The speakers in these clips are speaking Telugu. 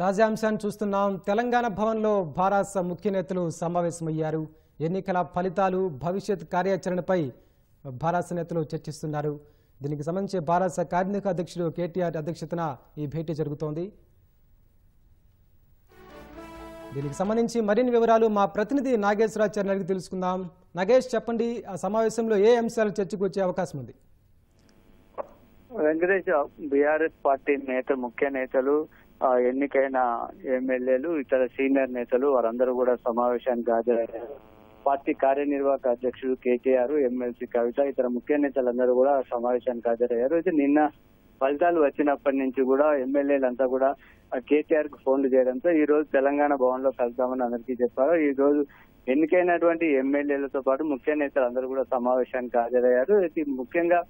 తాజా అంశాన్ని చూస్తున్నాం. తెలంగాణ భవన్లో భారాస ముఖ్య నేతలు సమావేశమయ్యారు. ఎన్నికల ఫలితాలు భవిష్యత్ కార్యాచరణపై భారాస నేతలు చర్చిస్తున్నారు. దీనికి సంబంధించి భారాస కార్మిక అధ్యక్షుడు కేటీఆర్ అధ్యక్షతన ఈ భేటీ జరుగుతోంది. దీనికి సంబంధించి మరిన్ని వివరాలు మా ప్రతినిధి నాగేశ్వరాచార్య అడిగి తెలుసుకుందాం. నాగేష్ చెప్పండి. ఆ సమావేశంలో ఏ అంశాలు చర్చకు వచ్చే అవకాశం ఉంది? వెంకటేష్ బీఆర్ఎస్ పార్టీ నేత ముఖ్య నేతలు ఎన్నికైన ఎమ్మెల్యేలు ఇతర సీనియర్ నేతలు వారందరూ కూడా సమావేశానికి హాజరయ్యారు. పార్టీ కార్యనిర్వాహక అధ్యక్షుడు కేటీఆర్ ఎమ్మెల్సీ కవిత ఇతర ముఖ్య నేతలందరూ కూడా సమావేశానికి హాజరయ్యారు. అయితే నిన్న ఫలితాలు వచ్చినప్పటి నుంచి కూడా ఎమ్మెల్యేలంతా కూడా కేటీఆర్కు ఫోన్లు చేయడంతో ఈ రోజు తెలంగాణ భవన్లో కలుద్దామని అందరికీ చెప్పారు. ఈ రోజు ఎన్నికైనటువంటి ఎమ్మెల్యేలతో పాటు ముఖ్య నేతలు అందరూ కూడా సమావేశానికి హాజరయ్యారు. అయితే ముఖ్యంగా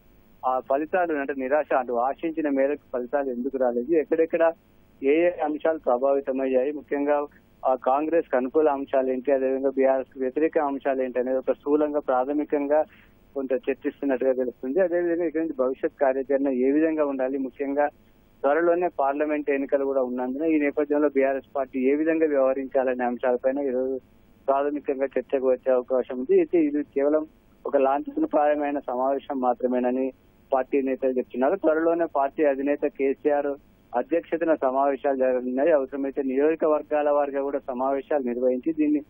ఆ ఫలితాలు అంటే నిరాశ అంటూ ఆశించిన మేరకు ఫలితాలు ఎందుకు రాలేదు? ఎక్కడెక్కడ ఏ ఏ అంశాలు ప్రభావితమయ్యాయి? ముఖ్యంగా ఆ కాంగ్రెస్కు అనుకూల అంశాలు ఏంటి? అదేవిధంగా బీఆర్ఎస్ వ్యతిరేక అంశాలు ఏంటి అనేది ఒక స్థూలంగా ప్రాథమికంగా కొంత చర్చిస్తున్నట్టుగా తెలుస్తుంది. అదేవిధంగా ఇక్కడ నుంచి భవిష్యత్ కార్యాచరణ ఏ విధంగా ఉండాలి? ముఖ్యంగా త్వరలోనే పార్లమెంట్ ఎన్నికలు కూడా ఉన్నందున ఈ నేపథ్యంలో బీఆర్ఎస్ పార్టీ ఏ విధంగా వ్యవహరించాలనే అంశాలపైన ఈరోజు ప్రాథమికంగా చర్చకు వచ్చే అవకాశం ఉంది. అయితే ఇది కేవలం ఒక లాంఛనప్రాయమైన సమావేశం మాత్రమేనని పార్టీ నేతలు చెప్తున్నారు. త్వరలోనే పార్టీ అధినేత కేసీఆర్ అధ్యక్షతన సమావేశాలు జరగనున్నాయి. అవసరమైతే నియోజకవర్గాల వారిగా కూడా సమావేశాలు నిర్వహించి దీన్ని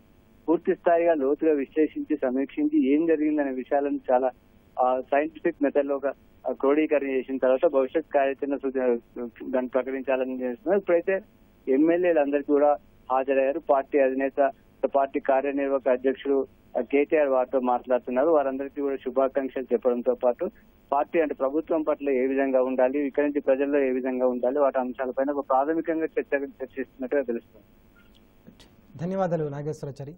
పూర్తి స్థాయిగా లోతుగా విశ్లేషించి సమీక్షించి ఏం జరిగిందనే విషయాలను చాలా సైంటిఫిక్ మెథడ్లో ఒక క్రోడీకరణ చేసిన తర్వాత భవిష్యత్ కార్యాచరణ సూచన దాన్ని ప్రకటించాలని చేస్తున్నారు. ఇప్పుడైతే ఎమ్మెల్యేలు అందరికీ కూడా హాజరయ్యారు. పార్టీ అధినేత పార్టీ కార్యనిర్వాహక అధ్యక్షుడు కేటీఆర్ వారితో మాట్లాడుతున్నారు. వారందరికీ కూడా శుభాకాంక్షలు చెప్పడంతో పాటు పార్టీ అంటే ప్రభుత్వం పట్ల ఏ విధంగా ఉండాలి ఇక్కడి నుంచి ప్రజల్లో ఏ విధంగా ఉండాలి వాటి అంశాలపైన ఒక ప్రాథమికంగా చర్చ చర్చిస్తున్నట్టుగా తెలుస్తుంది. ధన్యవాదాలు నాగేశ్వరాచారి.